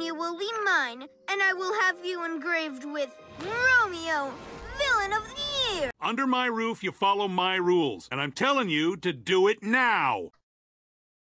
you will be mine, and I will have you engraved with Romeo, Villain of the Year. Under my roof, you follow my rules, and I'm telling you to do it now.